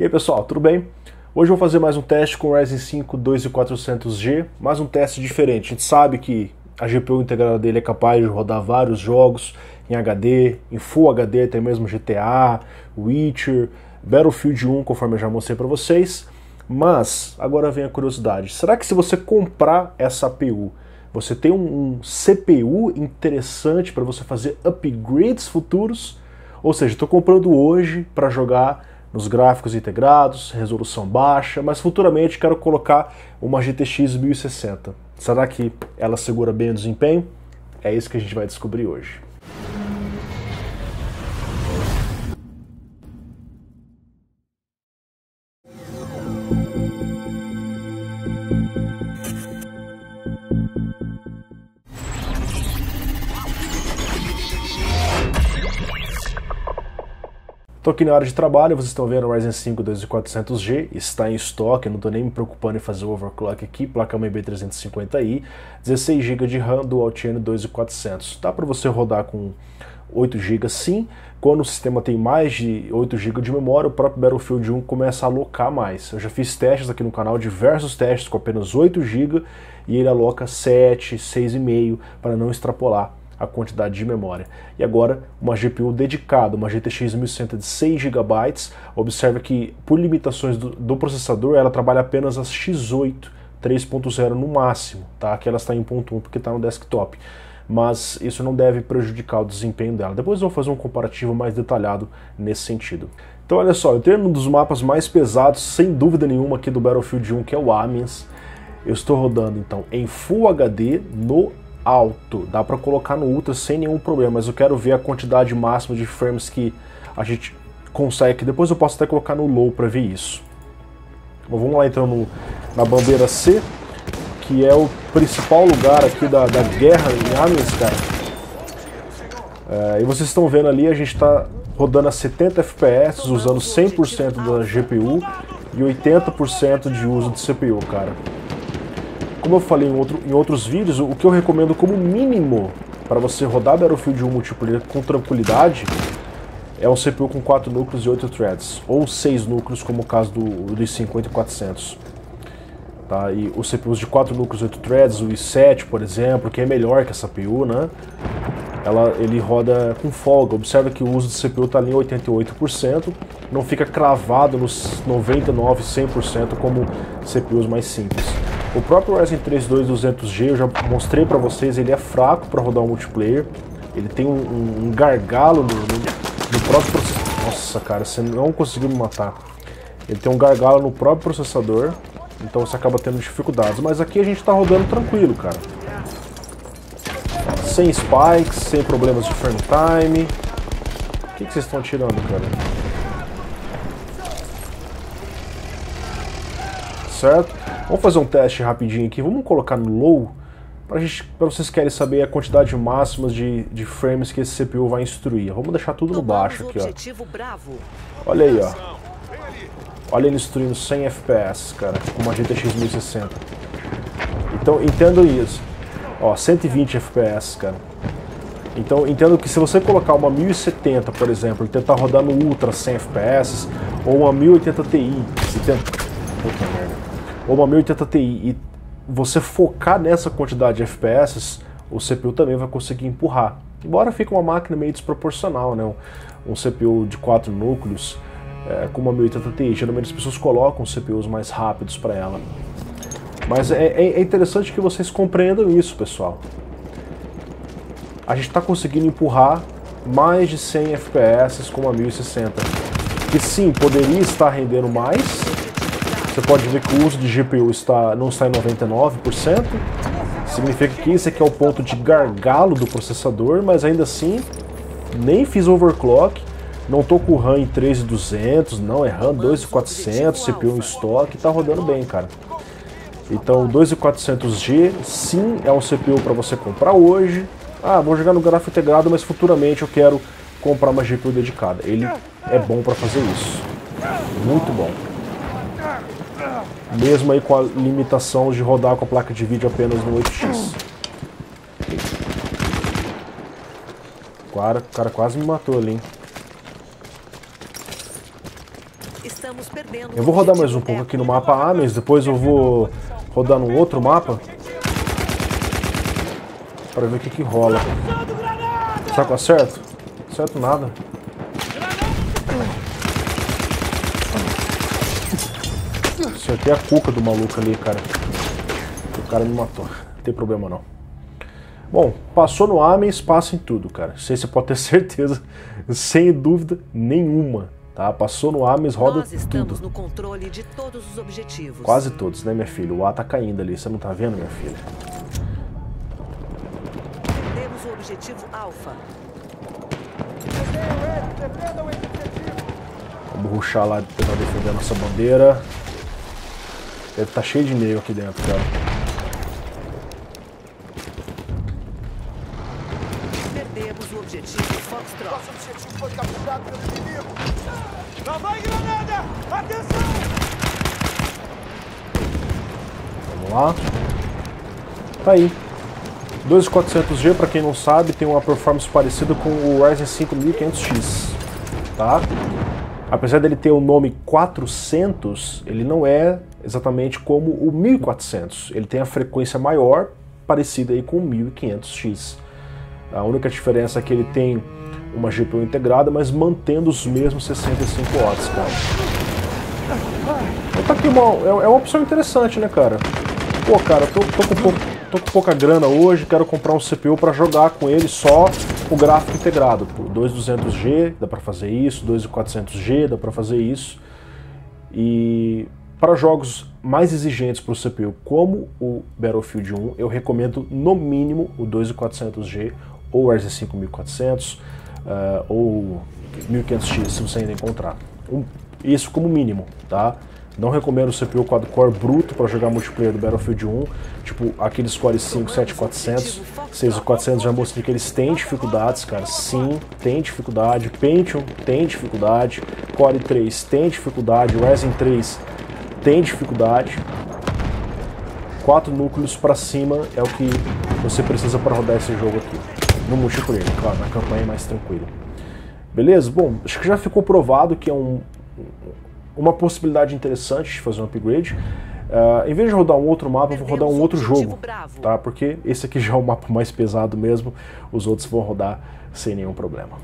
E aí pessoal, tudo bem? Hoje eu vou fazer mais um teste com o Ryzen 5 2400G, mais um teste diferente. A gente sabe que a GPU integrada dele é capaz de rodar vários jogos em HD, em Full HD, até mesmo GTA, Witcher, Battlefield 1, conforme eu já mostrei para vocês. Mas agora vem a curiosidade: será que se você comprar essa APU, você tem um, um CPU interessante para você fazer upgrades futuros? Ou seja, estou comprando hoje para jogar nos gráficos integrados, resolução baixa, mas futuramente quero colocar uma GTX 1060. Será que ela segura bem o desempenho? É isso que a gente vai descobrir hoje. Estou aqui na área de trabalho, vocês estão vendo o Ryzen 5 2400G, está em estoque, não estou nem me preocupando em fazer o overclock aqui, placa MB350i, 16 GB de RAM Dual Chain 2400. Dá para você rodar com 8 GB sim, quando o sistema tem mais de 8 GB de memória, o próprio Battlefield 1 começa a alocar mais. Eu já fiz testes aqui no canal, diversos testes com apenas 8 GB, e ele aloca 7, 6,5 para não extrapolar a quantidade de memória. E agora, uma GPU dedicada, uma GTX 1100 de 6 GB, observa que por limitações do, do processador, ela trabalha apenas as X8 3.0 no máximo, tá? Aqui ela está em 1.1 porque está no desktop. Mas isso não deve prejudicar o desempenho dela. Depois eu vou fazer um comparativo mais detalhado nesse sentido. Então olha só, eu tenho um dos mapas mais pesados, sem dúvida nenhuma, aqui do Battlefield 1, que é o Amiens. Eu estou rodando então em Full HD no alto, dá para colocar no Ultra sem nenhum problema, mas eu quero ver a quantidade máxima de frames que a gente consegue, depois eu posso até colocar no Low para ver isso. Vamos lá então no, na bandeira C, que é o principal lugar aqui da, da guerra em Amiens, cara. É, e vocês estão vendo ali, a gente está rodando a 70 FPS, usando 100% da GPU e 80% de uso de CPU, cara. Como eu falei em, outro, em outros vídeos, o que eu recomendo como mínimo para você rodar Battlefield 1 multiplayer com tranquilidade é um CPU com 4 núcleos e 8 threads, ou 6 núcleos, como o caso do, do i50 e 400. Tá? E os CPUs de 4 núcleos e 8 threads, o i7, por exemplo, que é melhor que essa CPU, né? Ela, ele roda com folga. Observa que o uso de CPU está ali em 88%, não fica cravado nos 99%, 100% como CPUs mais simples. O próprio Ryzen 3 2200G, eu já mostrei para vocês, ele é fraco para rodar um multiplayer. Ele tem um, um gargalo no, no, no próprio processador. Nossa, cara, você não conseguiu me matar. Ele tem um gargalo no próprio processador, então você acaba tendo dificuldades. Mas aqui a gente está rodando tranquilo, cara. Sem spikes, sem problemas de frame time. O que, que vocês estão tirando, cara? Certo? Vamos fazer um teste rapidinho aqui. Vamos colocar no low para vocês querem saber a quantidade máxima de, de frames que esse CPU vai instruir. Vamos deixar tudo no baixo aqui, ó. Olha aí, ó. Olha ele instruindo 100 FPS, cara, com uma GTX 1060. Então, entendo isso. Ó, 120 FPS, cara. Então, entendo que se você colocar uma 1070, por exemplo, e tentar rodar no Ultra 100 FPS, ou uma 1080 Ti, e tenta... Puta merda ou uma 1080 Ti e você focar nessa quantidade de FPS, o CPU também vai conseguir empurrar. Embora fique uma máquina meio desproporcional, né? Um, CPU de 4 núcleos é, com uma 1080 Ti, geralmente as pessoas colocam CPUs mais rápidos para ela. Mas é, é, é interessante que vocês compreendam isso, pessoal. A gente está conseguindo empurrar mais de 100 FPS com uma 1060. Que sim, poderia estar rendendo mais, você pode ver que o uso de GPU está, não está em 99%. Significa que esse aqui é o ponto de gargalo do processador, mas ainda assim nem fiz overclock. Não estou com RAM em 3200, não, é RAM 2400, CPU em estoque, está rodando bem, cara. Então o 2400G sim é um CPU para você comprar hoje. Ah, vou jogar no gráfico integrado, mas futuramente eu quero comprar uma GPU dedicada. Ele é bom para fazer isso. Muito bom mesmo aí com a limitação de rodar com a placa de vídeo apenas no 8x. O cara, o cara quase me matou ali, hein? Eu vou rodar mais um pouco aqui no mapa Ames, depois eu vou rodar num outro mapa para ver o que que rola. Será que eu acerto? Acerto nada. Acertei a cuca do maluco ali, cara. O cara me matou. Não tem problema não. Bom, passou no Ames, passa em tudo, cara. Isso aí você pode ter certeza, sem dúvida nenhuma. Tá? Passou no Ames, roda tudo. no controle de todos os objetivos. Quase todos, né, minha filha? O A tá caindo ali, você não tá vendo, minha filha? Temos o objetivo Alfa. Vamos ruxar lá, tentar defender a nossa bandeira. Deve estar tá cheio de meio aqui dentro, cara. Perdemos o objetivo Foxtrot. Nosso objetivo foi capturado pelo inimigo. Lá vai granada! Atenção! Vamos lá. Tá aí. 2400G, para quem não sabe, tem uma performance parecida com o Ryzen 5 1500X, tá? Apesar dele ter o nome 400, ele não é exatamente como o 1400. Ele tem a frequência maior, parecida aí com o 1500X. A única diferença é que ele tem uma GPU integrada, mas mantendo os mesmos 65 watts, cara. Então tá aqui uma, é, é uma opção interessante, né, cara? Pô, cara, tô, tô, com, pouco, tô com pouca grana hoje, quero comprar um CPU para jogar com ele só o gráfico integrado. Por 2200G dá para fazer isso, 2400G dá para fazer isso. E para jogos mais exigentes para o CPU, como o Battlefield 1, eu recomendo no mínimo o 2400G ou o RZ 5400 uh, ou 1500X, se você ainda encontrar. Um, isso como mínimo, tá? Não recomendo o CPU quad-core bruto para jogar multiplayer do Battlefield 1, tipo aqueles Core 5 7400, 6400 já mostrei que eles têm dificuldades, cara. Sim, tem dificuldade. Pentium tem dificuldade. Core 3 tem dificuldade. Ryzen 3 tem dificuldade. Quatro núcleos para cima é o que você precisa para rodar esse jogo aqui. No multiplayer, claro, na campanha é mais tranquila. Beleza? Bom, acho que já ficou provado que é um, uma possibilidade interessante de fazer um upgrade. Uh, em vez de rodar um outro mapa, eu vou rodar um outro jogo, tá? Porque esse aqui já é o mapa mais pesado mesmo, os outros vão rodar sem nenhum problema.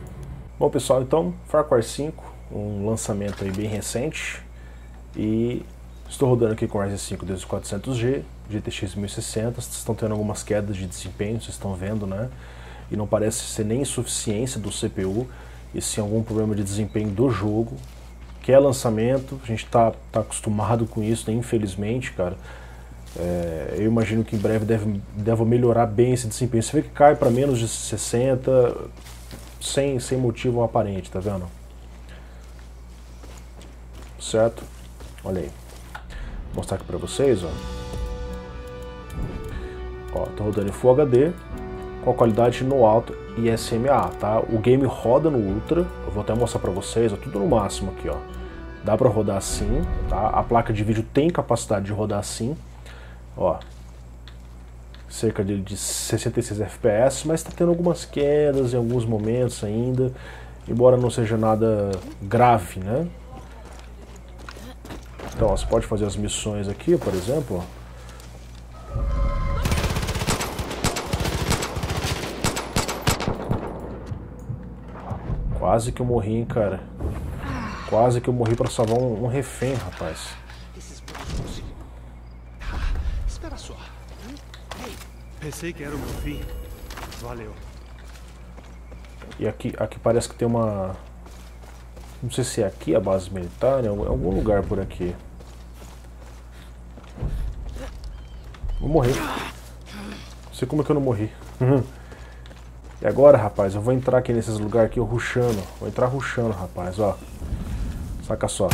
Bom pessoal, então Far Cry 5, um lançamento aí bem recente e Estou rodando aqui com o Ryzen 5 2400G, GTX 1060, vocês estão tendo algumas quedas de desempenho, vocês estão vendo, né? E não parece ser nem insuficiência do CPU, e sim algum problema de desempenho do jogo, que é lançamento, a gente está tá acostumado com isso, né? infelizmente, cara. É, eu imagino que em breve deve, deve melhorar bem esse desempenho. Você vê que cai para menos de 60, sem, sem motivo aparente, tá vendo? Certo? Olha aí mostrar aqui pra vocês, ó. Ó, tá rodando em Full HD, com a qualidade no alto e SMA, tá? O game roda no Ultra, eu vou até mostrar pra vocês, ó, tudo no máximo aqui, ó. Dá pra rodar assim, tá? A placa de vídeo tem capacidade de rodar assim, ó. Cerca de, de 66 FPS, mas tá tendo algumas quedas em alguns momentos ainda, embora não seja nada grave, né? Então, ó, você pode fazer as missões aqui, por exemplo. Quase que eu morri, hein, cara. Quase que eu morri pra salvar um, um refém, rapaz. Espera só. Pensei que era o meu fim. Valeu. E aqui, aqui parece que tem uma... Não sei se é aqui a base militar, né? Em algum lugar por aqui. Vou morrer. Não sei como é que eu não morri. e agora, rapaz, eu vou entrar aqui nesses lugares aqui, ruxando. Vou entrar ruxando, rapaz, ó. Saca só.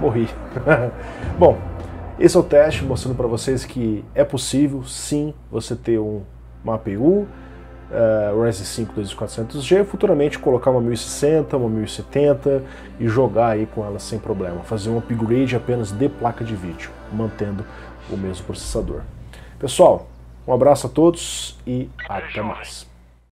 Morri. Bom, esse é o teste mostrando para vocês que é possível, sim, você ter um, uma APU, uh, Ryzen 5 2400G, futuramente colocar uma 1060, uma 1070 e jogar aí com ela sem problema, fazer um upgrade apenas de placa de vídeo, mantendo o mesmo processador. Pessoal, um abraço a todos e até mais.